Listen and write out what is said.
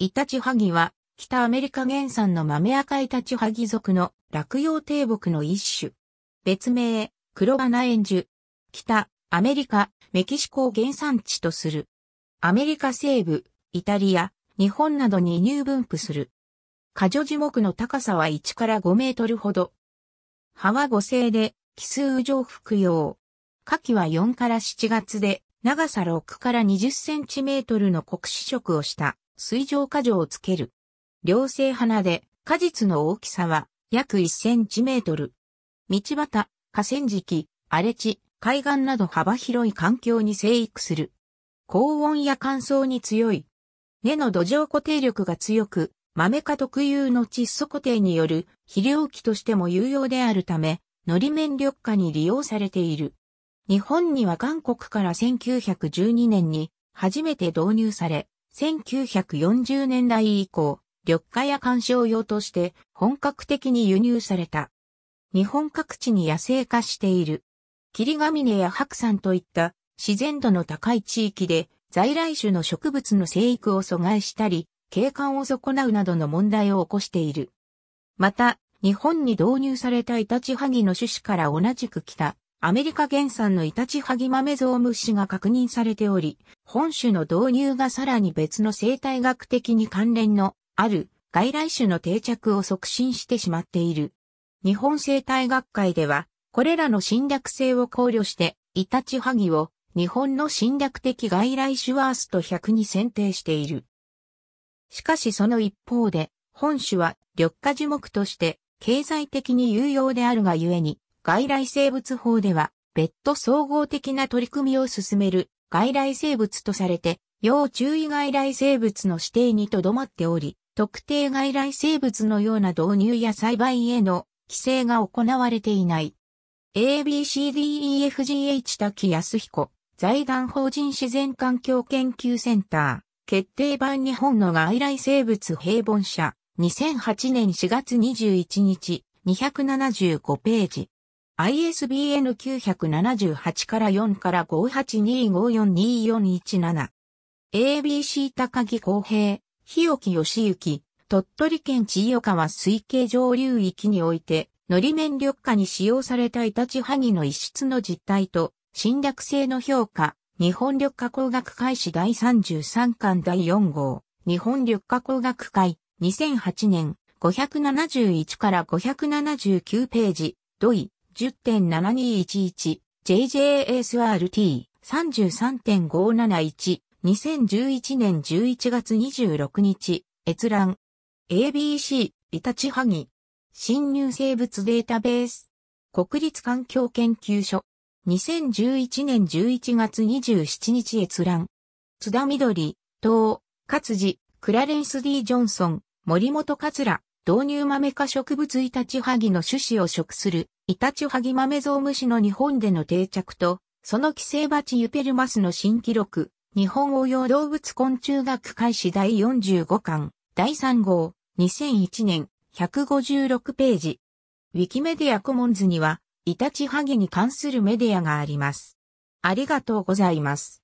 イタチハギは、北アメリカ原産の豆赤イタチハギ属の落葉低木の一種。別名、黒花円樹。北、アメリカ、メキシコを原産地とする。アメリカ西部、イタリア、日本などに輸入分布する。果樹樹木の高さは1から5メートルほど。葉は五星で、奇数上服用。夏季は4から7月で、長さ6から20センチメートルの黒視色をした水上果樹をつける。両性花で、果実の大きさは約1センチメートル。道端、河川敷、荒れ地、海岸など幅広い環境に生育する。高温や乾燥に強い。根の土壌固定力が強く、豆科特有の窒素固定による肥料機としても有用であるため、のり面緑化に利用されている。日本には韓国から1912年に初めて導入され、1940年代以降、緑化や観賞用として本格的に輸入された。日本各地に野生化している。霧ヶ峰や白山といった自然度の高い地域で在来種の植物の生育を阻害したり、景観を損なうなどの問題を起こしている。また、日本に導入されたイタチハギの種子から同じく来たアメリカ原産のイタチハギ豆ゾウムシが確認されており、本種の導入がさらに別の生態学的に関連のある外来種の定着を促進してしまっている。日本生態学会では、これらの侵略性を考慮して、イタチハギを日本の侵略的外来種ワースト100に選定している。しかしその一方で、本種は緑化樹木として経済的に有用であるがゆえに、外来生物法では、別途総合的な取り組みを進める外来生物とされて、要注意外来生物の指定にとどまっており、特定外来生物のような導入や栽培への規制が行われていない。ABCDEFGH 滝康彦、財団法人自然環境研究センター、決定版日本の外来生物平凡社、2008年4月21日、275ページ。ISBN 978から4から582542417。ABC 高木公平、日置義行、鳥取県千代川水系上流域において、のり面緑化に使用されたイタチハギの一室の実態と、侵略性の評価、日本緑化工学会誌第33巻第4号、日本緑化工学会、2008年、571から579ページ、土井、10.7211、JJSRT、33.571、2011年11月26日、閲覧。ABC、イタチハギ。侵入生物データベース。国立環境研究所。2011年11月27日閲覧。津田緑、東、勝地、クラレンス D. ジョンソン、森本桂、導入豆科植物イタチハギの種子を食する、イタチハギ豆ゾウムシの日本での定着と、その寄生蜂ユペルマスの新記録、日本応用動物昆虫学開始第45巻、第3号、2001年、156ページ。ウィキメディアコモンズには、イタチハギに関するメディアがあります。ありがとうございます。